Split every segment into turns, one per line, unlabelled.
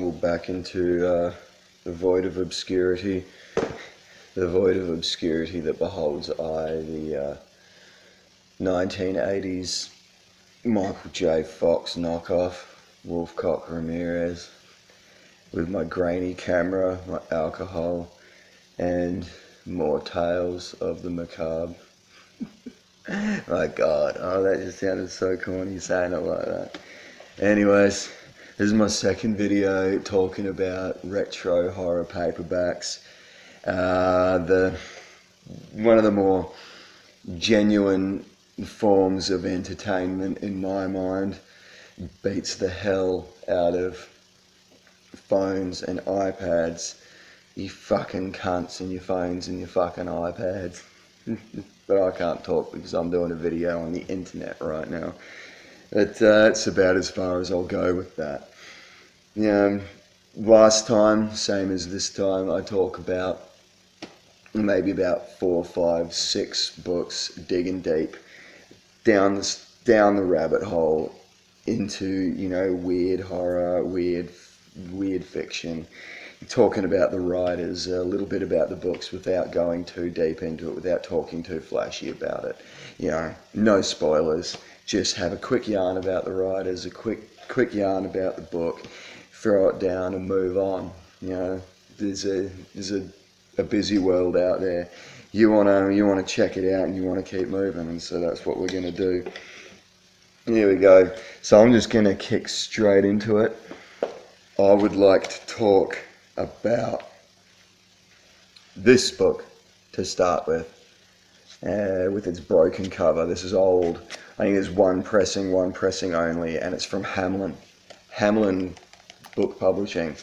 stumbled back into uh, the void of obscurity, the void of obscurity that beholds I, the uh, 1980s Michael J. Fox knockoff, Wolfcock Ramirez, with my grainy camera, my alcohol, and more tales of the macabre. my God, oh, that just sounded so corny saying it like that. Anyways. This is my second video talking about retro horror paperbacks. Uh, the one of the more genuine forms of entertainment in my mind beats the hell out of phones and iPads. You fucking cunts and your phones and your fucking iPads. but I can't talk because I'm doing a video on the internet right now. But uh, that's about as far as I'll go with that. Know, last time, same as this time, I talk about maybe about four, five, six books digging deep down the, down the rabbit hole into, you know, weird horror, weird, weird fiction talking about the writers, a little bit about the books without going too deep into it, without talking too flashy about it. You know, no spoilers. Just have a quick yarn about the writers, a quick quick yarn about the book, throw it down and move on. You know, there's a there's a, a busy world out there. You wanna you wanna check it out and you wanna keep moving, and so that's what we're gonna do. Here we go. So I'm just gonna kick straight into it. I would like to talk about this book to start with, uh, with its broken cover. This is old. I think there's one pressing, one pressing only, and it's from Hamlyn. Hamlyn book publishing.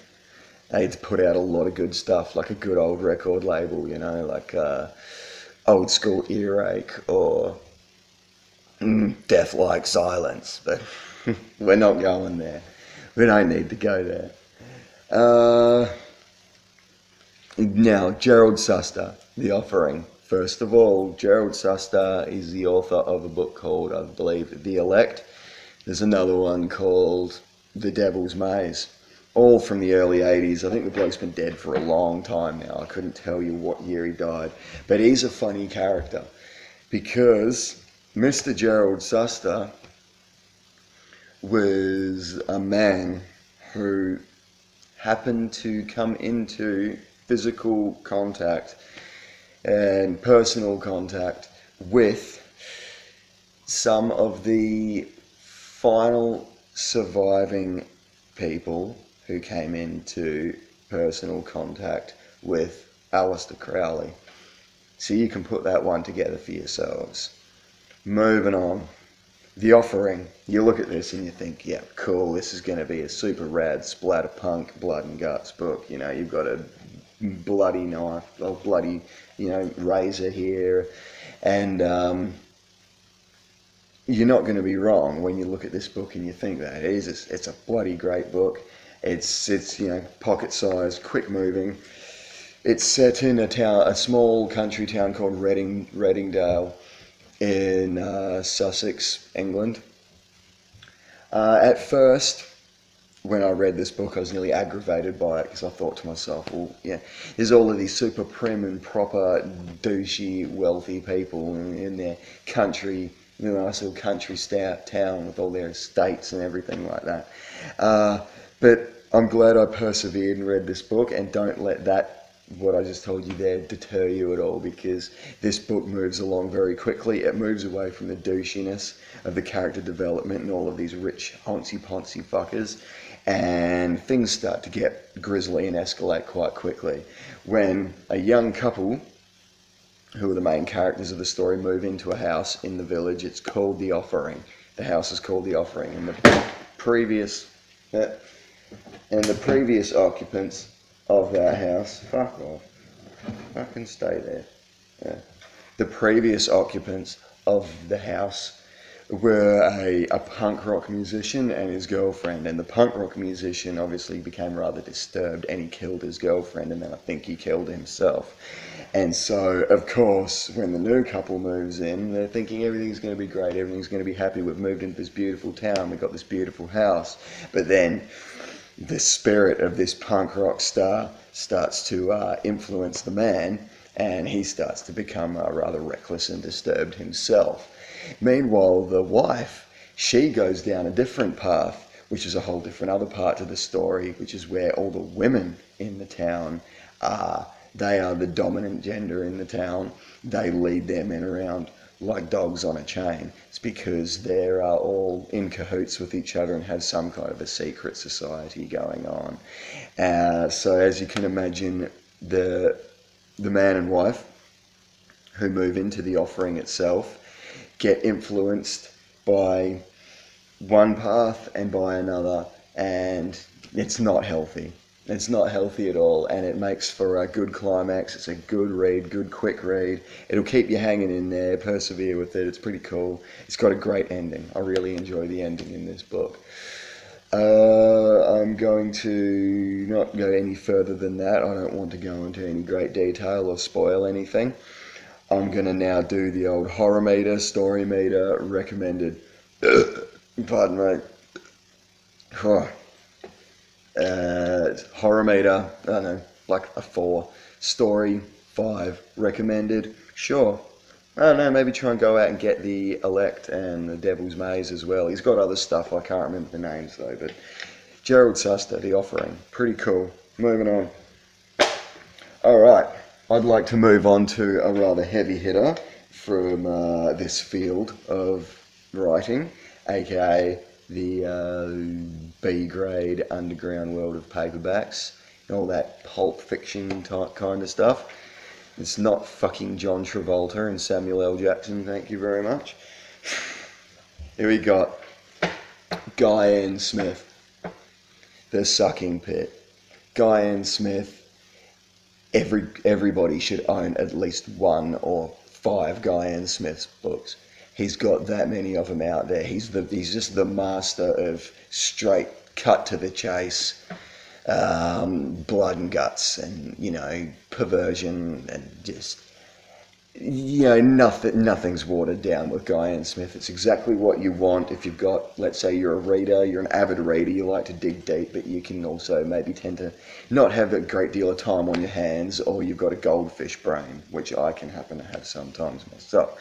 They'd put out a lot of good stuff, like a good old record label, you know, like uh, old school earache or mm, Deathlike Silence. But we're not going there. We don't need to go there. Uh, now, Gerald Suster, The Offering. First of all, Gerald Suster is the author of a book called, I believe, The Elect. There's another one called The Devil's Maze all from the early 80s. I think the bloke's been dead for a long time now. I couldn't tell you what year he died. But he's a funny character because Mr. Gerald Suster was a man who happened to come into physical contact and personal contact with some of the final surviving people who came into personal contact with Aleister Crowley. So you can put that one together for yourselves. Moving on. The Offering. You look at this and you think, yeah, cool, this is going to be a super rad splatterpunk blood and guts book. You know, you've got a bloody knife, a bloody, you know, razor here. And um, you're not going to be wrong when you look at this book and you think that. It is, it's a bloody great book. It's it's you know pocket sized, quick moving. It's set in a town, a small country town called Reading Readingdale in uh, Sussex, England. Uh, at first, when I read this book, I was nearly aggravated by it because I thought to myself, well, yeah, there's all of these super prim and proper, douchey, wealthy people in, in their country, you know, nice little country stout town with all their estates and everything like that. Uh, but I'm glad I persevered and read this book, and don't let that, what I just told you there, deter you at all because this book moves along very quickly. It moves away from the douchiness of the character development and all of these rich, honcy poncy fuckers, and things start to get grisly and escalate quite quickly. When a young couple who are the main characters of the story move into a house in the village. It's called The Offering. The house is called The Offering. And the previous, uh, and the previous occupants of that house, fuck off, fucking stay there. Yeah. The previous occupants of the house were a, a punk rock musician and his girlfriend. And the punk rock musician obviously became rather disturbed and he killed his girlfriend and then I think he killed himself. And so, of course, when the new couple moves in, they're thinking everything's going to be great, everything's going to be happy. We've moved into this beautiful town, we've got this beautiful house. But then the spirit of this punk rock star starts to uh, influence the man, and he starts to become uh, rather reckless and disturbed himself. Meanwhile, the wife, she goes down a different path, which is a whole different other part to the story, which is where all the women in the town are. They are the dominant gender in the town. They lead their men around like dogs on a chain. It's because they're uh, all in cahoots with each other and have some kind of a secret society going on. Uh, so as you can imagine, the the man and wife who move into the offering itself get influenced by one path and by another, and it's not healthy. It's not healthy at all, and it makes for a good climax. It's a good read, good quick read. It'll keep you hanging in there. Persevere with it. It's pretty cool. It's got a great ending. I really enjoy the ending in this book. Uh, I'm going to not go any further than that. I don't want to go into any great detail or spoil anything. I'm to now do the old horror meter, story meter, recommended. Pardon me. Uh, horror meter, I don't know, like a four. Story, five. Recommended, sure. I don't know, maybe try and go out and get the Elect and the Devil's Maze as well. He's got other stuff, I can't remember the names though, but Gerald Suster, The Offering, pretty cool. Moving on. Alright, I'd like to move on to a rather heavy hitter from uh, this field of writing, aka the uh, B grade underground world of paperbacks, and all that pulp fiction type kind of stuff. It's not fucking John Travolta and Samuel L. Jackson, thank you very much. Here we got Guy. Smith, The Sucking Pit. Guy. Smith, every everybody should own at least one or five Guy N. Smith's books. He's got that many of them out there. He's the he's just the master of straight cut to the chase, um, blood and guts, and you know perversion and just you know nothing nothing's watered down with Guy N. Smith. It's exactly what you want if you've got let's say you're a reader, you're an avid reader, you like to dig deep, but you can also maybe tend to not have a great deal of time on your hands, or you've got a goldfish brain, which I can happen to have sometimes myself.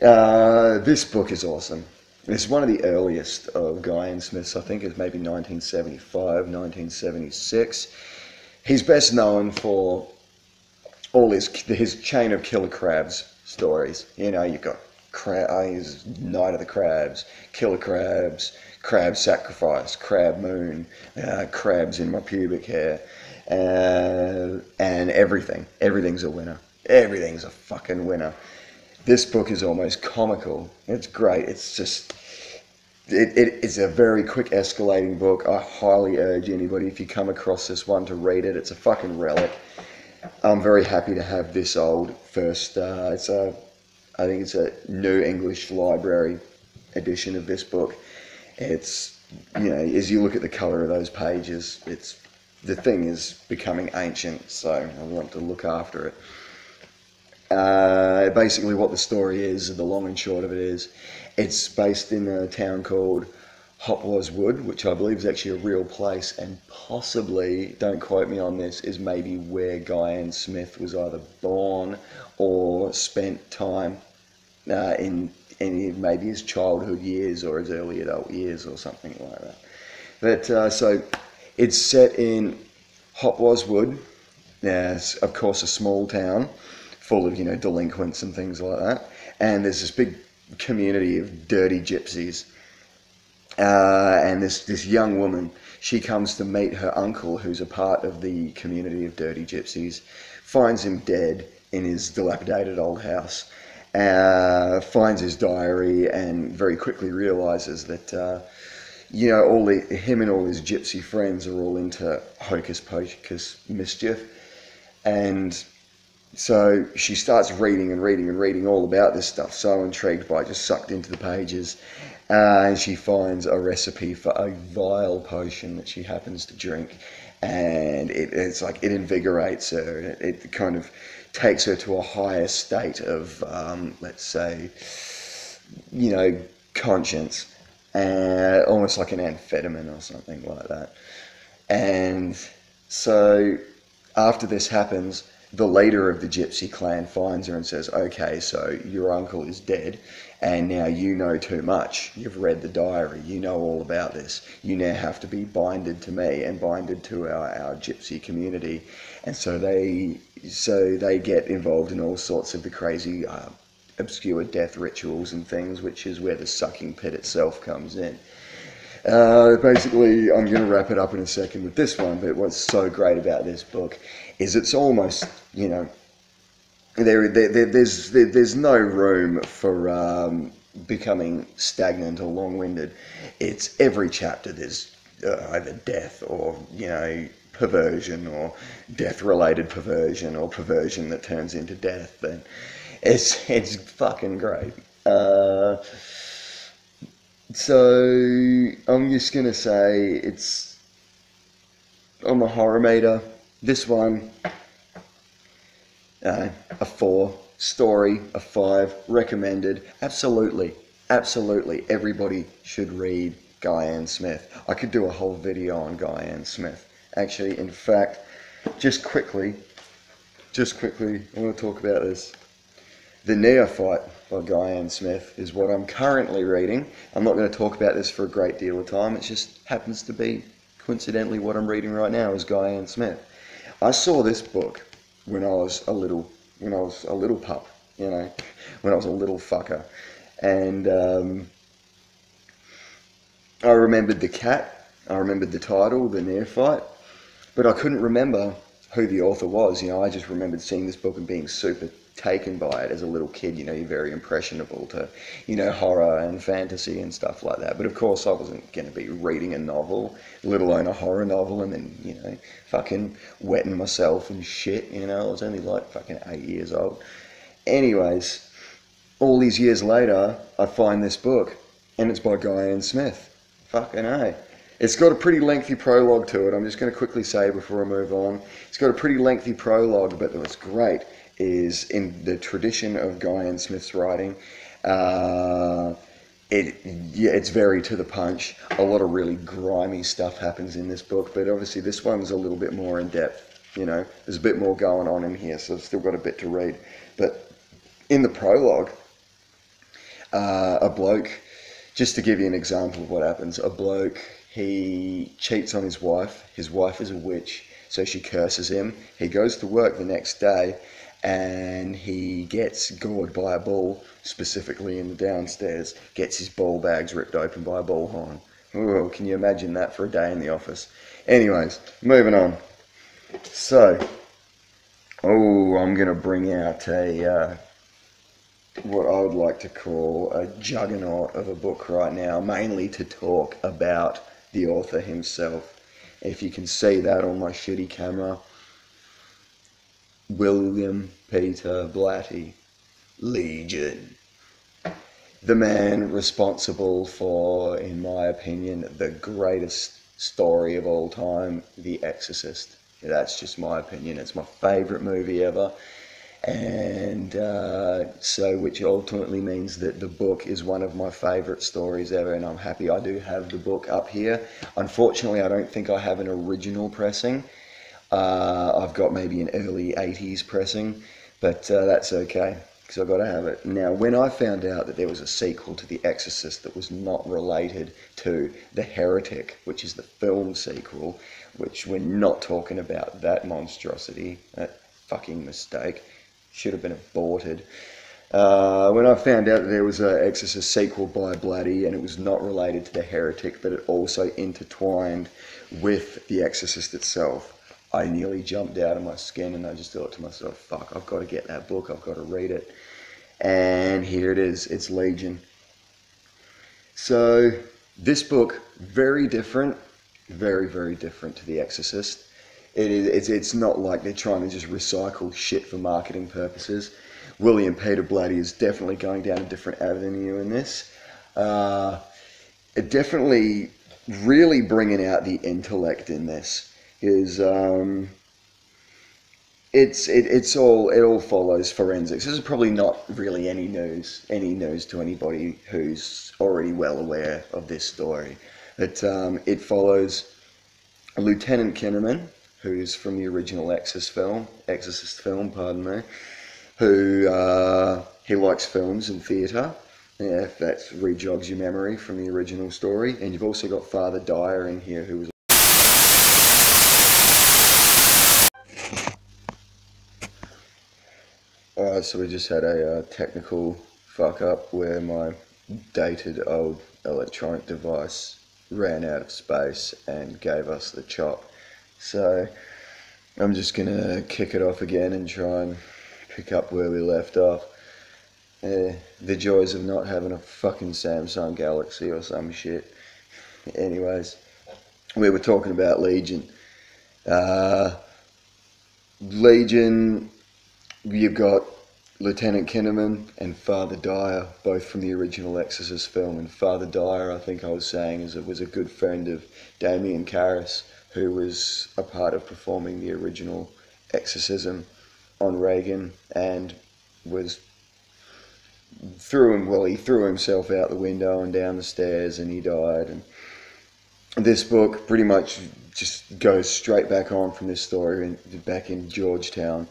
Uh, this book is awesome. It's one of the earliest of Guy N. Smith's. I think it's maybe 1975, 1976. He's best known for all his his chain of killer crabs stories. You know, you've got crab, uh, his Night of the Crabs, Killer Crabs, Crab Sacrifice, Crab Moon, uh, Crabs in My Pubic Hair, uh, and everything. Everything's a winner. Everything's a fucking winner this book is almost comical. It's great. It's just it, it is a very quick escalating book. I highly urge anybody if you come across this one to read it. It's a fucking relic. I'm very happy to have this old first. Uh, it's a, I think it's a new English library edition of this book. It's you know as you look at the color of those pages, it's the thing is becoming ancient. So I want to look after it. Uh, basically, what the story is, the long and short of it is, it's based in a town called Hopwas Wood, which I believe is actually a real place, and possibly, don't quote me on this, is maybe where Guy N. Smith was either born or spent time uh, in any maybe his childhood years or his early adult years or something like that. But uh, so it's set in Hopwas Wood, uh, of course, a small town full of you know delinquents and things like that. And there's this big community of dirty gypsies. Uh, and this this young woman, she comes to meet her uncle, who's a part of the community of dirty gypsies, finds him dead in his dilapidated old house, uh, finds his diary, and very quickly realizes that. Uh, you know, all the, him and all his gypsy friends are all into hocus pocus mischief, and so she starts reading and reading and reading all about this stuff, so intrigued by it, just sucked into the pages. Uh, and she finds a recipe for a vile potion that she happens to drink. And it, it's like it invigorates her. It, it, kind of takes her to a higher state of, um, let's say, you know, conscience. Uh, almost like an amphetamine or something like that. And so after this happens, the leader of the gypsy clan finds her and says, Okay, so your uncle is dead, and now you know too much. You've read the diary, you know all about this. You now have to be binded to me and binded to our, our gypsy community. And so they so they get involved in all sorts of the crazy uh, obscure death rituals and things, which is where the sucking pit itself comes in. Uh, basically, I'm going to wrap it up in a second with this one, but what's so great about this book is it's almost, you know, there, there, there there's there, there's no room for um, becoming stagnant or long-winded. It's every chapter there's uh, either death or you know perversion or death-related perversion or perversion that turns into death, and it's it's fucking great. Uh, so I'm just gonna say it's on the horror meter. This one, uh, a four. Story, a five. Recommended. Absolutely, absolutely. Everybody should read Guy N. Smith. I could do a whole video on Guy N. Smith. Actually, in fact, just quickly, just quickly, I want to talk about this. The Neophyte by Guy N. Smith is what I'm currently reading. I'm not going to talk about this for a great deal of time. It just happens to be coincidentally what I'm reading right now is Guy N. Smith. I saw this book when I was a little when I was a little pup, you know, when I was a little fucker, and um, I remembered the cat. I remembered the title, The Neophyte, but I couldn't remember who the author was. You know, I just remembered seeing this book and being super taken by it as a little kid. You know, you're very impressionable to, you know, horror and fantasy and stuff like that. But of course, I wasn't going to be reading a novel, let alone a horror novel, and then, you know, fucking wetting myself and shit. You know, I was only like fucking eight years old. Anyways, all these years later, I find this book, and it's by Guy N. Smith. Fucking A. It's got a pretty lengthy prologue to it. I'm just going to quickly say before I move on. It's got a pretty lengthy prologue, but what's great is in the tradition of Guy N. Smith's writing. Uh, it yeah, it's very to the punch. A lot of really grimy stuff happens in this book, but obviously this one's a little bit more in depth. You know, there's a bit more going on in here, so I've still got a bit to read. But in the prologue, uh, a bloke, just to give you an example of what happens, a bloke he cheats on his wife. His wife is a witch, so she curses him. He goes to work the next day and he gets gored by a bull, specifically in the downstairs, gets his ball bags ripped open by a bullhorn. Oh, can you imagine that for a day in the office? Anyways, moving on. So, oh, I'm going to bring out a, uh, what I would like to call a juggernaut of a book right now, mainly to talk about the author himself. If you can see that on my shitty camera, William Peter Blatty, Legion. The man responsible for, in my opinion, the greatest story of all time, The Exorcist. That's just my opinion. It's my favourite movie ever. And uh, so, which ultimately means that the book is one of my favourite stories ever, and I'm happy I do have the book up here. Unfortunately, I don't think I have an original pressing. Uh, I've got maybe an early 80s pressing, but uh, that's okay because I've got to have it. Now, when I found out that there was a sequel to The Exorcist that was not related to The Heretic, which is the film sequel, which we're not talking about that monstrosity, that fucking mistake, should have been aborted. Uh, when I found out that there was an Exorcist sequel by Blatty and it was not related to The Heretic, but it also intertwined with The Exorcist itself, I nearly jumped out of my skin and I just thought to myself, fuck, I've got to get that book, I've got to read it. And here it is, it's Legion. So, this book, very different, very, very different to The Exorcist. It is, it's, it's not like they're trying to just recycle shit for marketing purposes. William Peter Blatty is definitely going down a different avenue in this. Uh, definitely really bringing out the intellect in this is um, it's it, it's all it all follows forensics. This is probably not really any news any news to anybody who's already well aware of this story. But um, it follows Lieutenant Kinderman, who's from the original Exorcist film, Exorcist film, pardon me, who uh, he likes films and theatre. Yeah, if that rejogs your memory from the original story. And you've also got Father Dyer in here, who was So we just had a uh, technical fuck up where my dated old electronic device ran out of space and gave us the chop. So I'm just gonna kick it off again and try and pick up where we left off. Uh, the joys of not having a fucking Samsung Galaxy or some shit. Anyways, we were talking about Legion. Uh, Legion, you've got Lieutenant Kinderman and Father Dyer, both from the original Exorcist film. And Father Dyer, I think I was saying, is was a good friend of Damien Karras, who was a part of performing the original exorcism on Regan and was threw him well he threw himself out the window and down the stairs and he died and this book pretty much just goes straight back on from this story in, back in Georgetown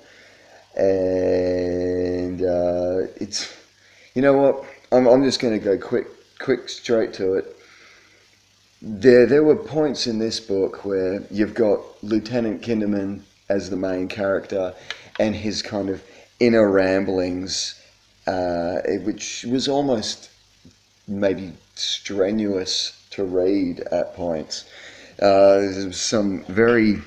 and uh, it's you know what I'm, I'm just going to go quick quick straight to it there there were points in this book where you've got Lieutenant Kinderman as the main character and his kind of inner ramblings uh, which was almost maybe strenuous to read at points. Uh, some very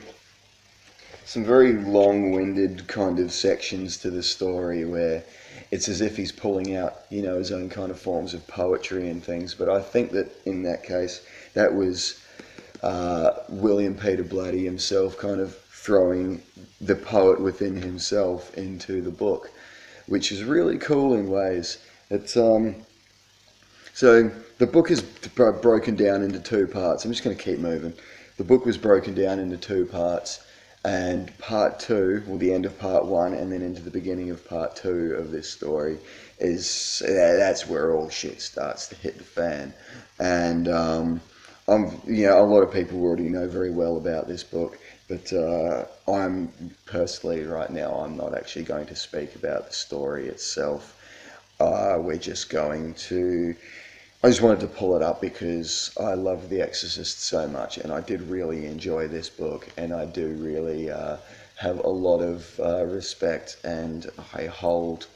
some very long-winded kind of sections to the story where it's as if he's pulling out, you know, his own kind of forms of poetry and things. But I think that in that case, that was uh, William Peter Blatty himself kind of throwing the poet within himself into the book which is really cool in ways. It's um, so the book is broken down into two parts. I'm just going to keep moving. The book was broken down into two parts, and part two, or the end of part one, and then into the beginning of part two of this story, is that's where all shit starts to hit the fan. And um, I'm, you know, a lot of people already know very well about this book. But uh, I'm personally, right now, I'm not actually going to speak about the story itself. Uh, we're just going to. I just wanted to pull it up because I love The Exorcist so much, and I did really enjoy this book, and I do really uh, have a lot of uh, respect, and I hold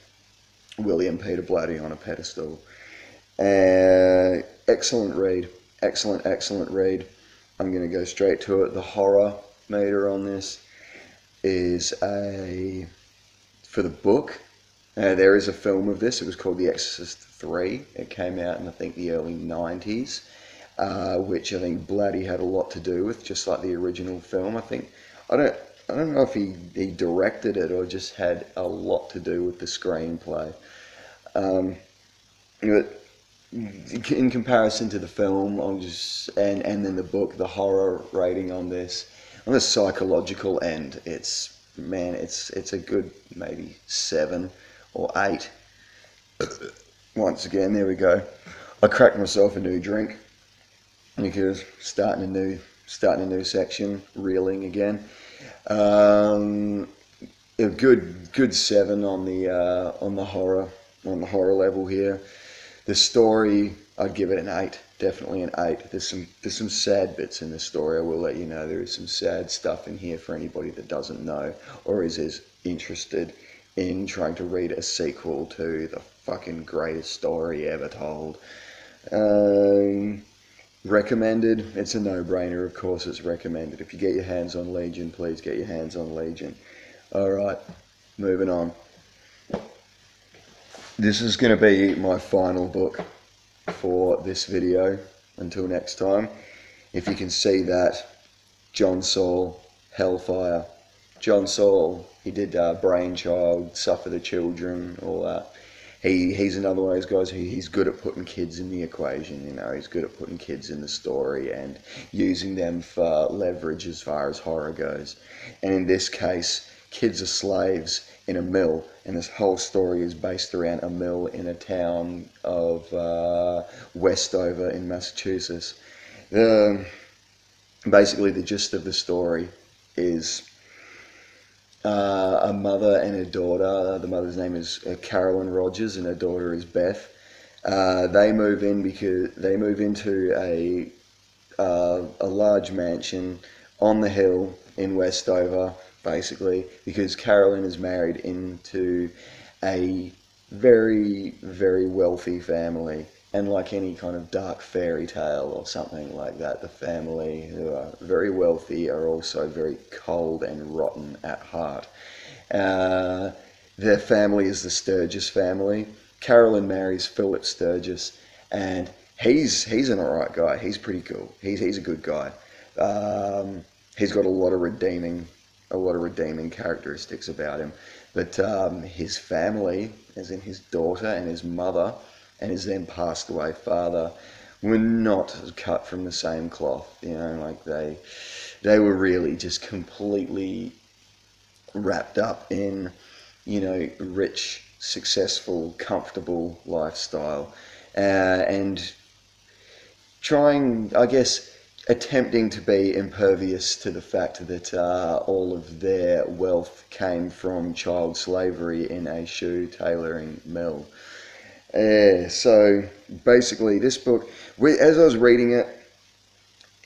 William Peter Blatty on a pedestal. Uh, excellent read, excellent, excellent read. I'm going to go straight to it. The horror meter on this is a for the book. Uh, there is a film of this. It was called The Exorcist Three. It came out in I think the early '90s, uh, which I think Blatty had a lot to do with, just like the original film. I think I don't I don't know if he, he directed it or just had a lot to do with the screenplay. Um, but in comparison to the film, I'll just and and then the book, the horror rating on this on the psychological end, it's man, it's it's a good maybe seven or eight. Once again, there we go. I cracked myself a new drink because starting a new starting a new section, reeling again. Um, a good good seven on the uh, on the horror on the horror level here. The story, I'd give it an eight definitely an eight. There's some there's some sad bits in the story. I will let you know there is some sad stuff in here for anybody that doesn't know or is as interested in trying to read a sequel to the fucking greatest story ever told. Um, recommended. It's a no-brainer. Of course, it's recommended. If you get your hands on Legion, please get your hands on Legion. All right, moving on. This is going to be my final book for this video. Until next time, if you can see that, John Saul, Hellfire. John Saul, he did uh, Brainchild, Suffer the Children, all that. He, he's another one of those guys who he's good at putting kids in the equation, you know, he's good at putting kids in the story and using them for leverage as far as horror goes. And in this case, kids are slaves in a mill, and this whole story is based around a mill in a town of uh, Westover in Massachusetts. Um, basically the gist of the story is uh, a mother and a daughter. The mother's name is uh, Carolyn Rogers, and her daughter is Beth. Uh, they move in because they move into a uh, a large mansion on the hill in Westover, basically, because Carolyn is married into a very, very wealthy family. And like any kind of dark fairy tale or something like that, the family who are very wealthy are also very cold and rotten at heart. Uh, their family is the Sturgis family. Carolyn marries Philip Sturgis, and he's he's an alright guy. He's pretty cool. He's he's a good guy. Um, he's got a lot of redeeming a lot of redeeming characteristics about him. But um, his family, as in his daughter and his mother, and his then passed away father, were not cut from the same cloth. You know, like they they were really just completely wrapped up in, you know, rich, successful, comfortable lifestyle, uh, and trying, I guess attempting to be impervious to the fact that uh, all of their wealth came from child slavery in a shoe tailoring mill. Uh, so basically, this book, as I was reading it,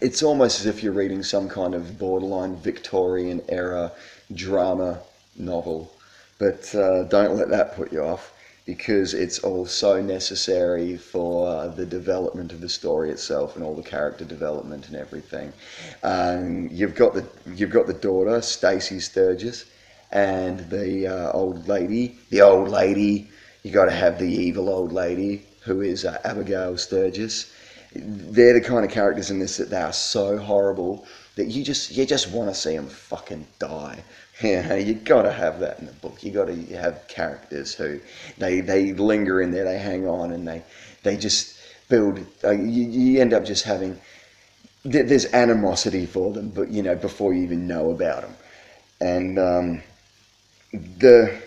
it's almost as if you're reading some kind of borderline Victorian era drama novel. But uh, don't let that put you off because it's all so necessary for uh, the development of the story itself and all the character development and everything. Um, you've got the you've got the daughter Stacey Sturgis and the uh, old lady. The old lady. You got to have the evil old lady who is uh, Abigail Sturgis. They're the kind of characters in this that they are so horrible that you just you just want to see them fucking die. Yeah, you got to have that in the book. You got to have characters who they they linger in there, they hang on, and they they just build. Uh, you, you end up just having there's animosity for them, but you know before you even know about them, and um, the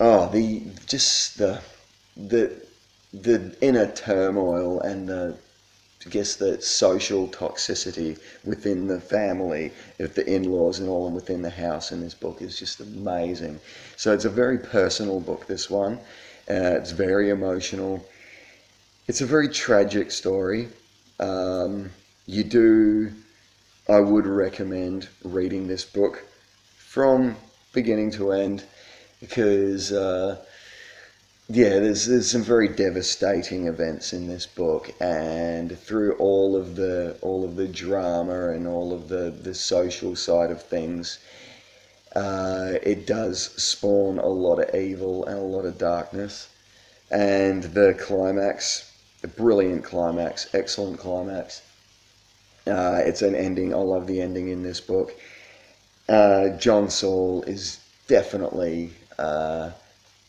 oh the just the the the inner turmoil and the I guess the social toxicity within the family, of the in-laws and all, and within the house in this book is just amazing. So it's a very personal book. This one, uh, it's very emotional. It's a very tragic story. Um, you do, I would recommend reading this book from beginning to end because. Uh, yeah, there's there's some very devastating events in this book, and through all of the all of the drama and all of the the social side of things, uh, it does spawn a lot of evil and a lot of darkness, and the climax, a brilliant climax, excellent climax. Uh, it's an ending. I love the ending in this book. Uh, John Saul is definitely. Uh,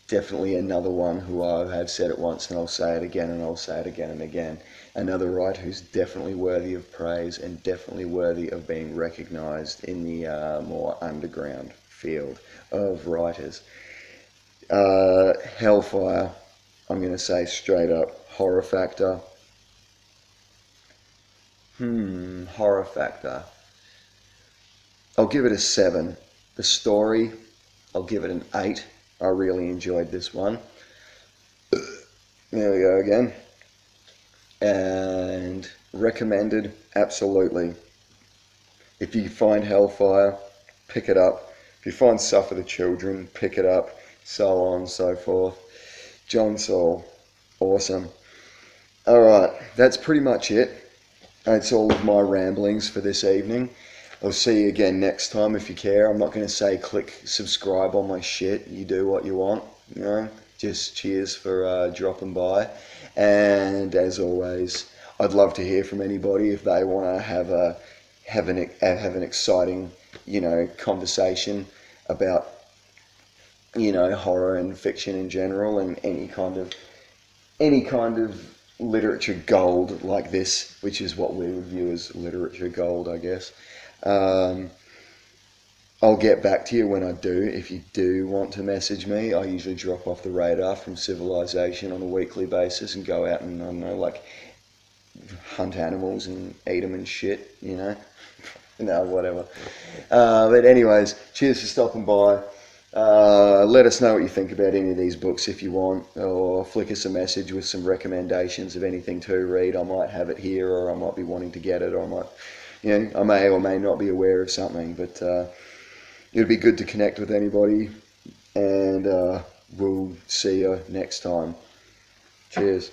definitely another one who I have said it once and I'll say it again and I'll say it again and again. Another writer who's definitely worthy of praise and definitely worthy of being recognized in the uh, more underground field of writers. Uh, Hellfire, I'm going to say straight up, horror factor. Hmm, horror factor. I'll give it a 7. The story, I'll give it an 8 I really enjoyed this one. There we go again. And recommended, absolutely. If you find Hellfire, pick it up. If you find Suffer the Children, pick it up. So on and so forth. John Saul, awesome. Alright, that's pretty much it. That's all of my ramblings for this evening. I'll see you again next time if you care. I'm not going to say click subscribe on my shit. You do what you want, you know. Just cheers for uh, dropping by. And as always, I'd love to hear from anybody if they want to have a have an have an exciting, you know, conversation about you know horror and fiction in general and any kind of any kind of literature gold like this, which is what we would view as literature gold, I guess. Um, I'll get back to you when I do. If you do want to message me, I usually drop off the radar from Civilization on a weekly basis and go out and I don't know, like hunt animals and eat them and shit, you know. no, whatever. Uh, but anyways, cheers for stopping by. Uh, let us know what you think about any of these books if you want, or flick us a message with some recommendations of anything to read. I might have it here, or I might be wanting to get it, or I might, you know, I may or may not be aware of something. But uh, it'd be good to connect with anybody, and uh, we'll see you next time. Cheers.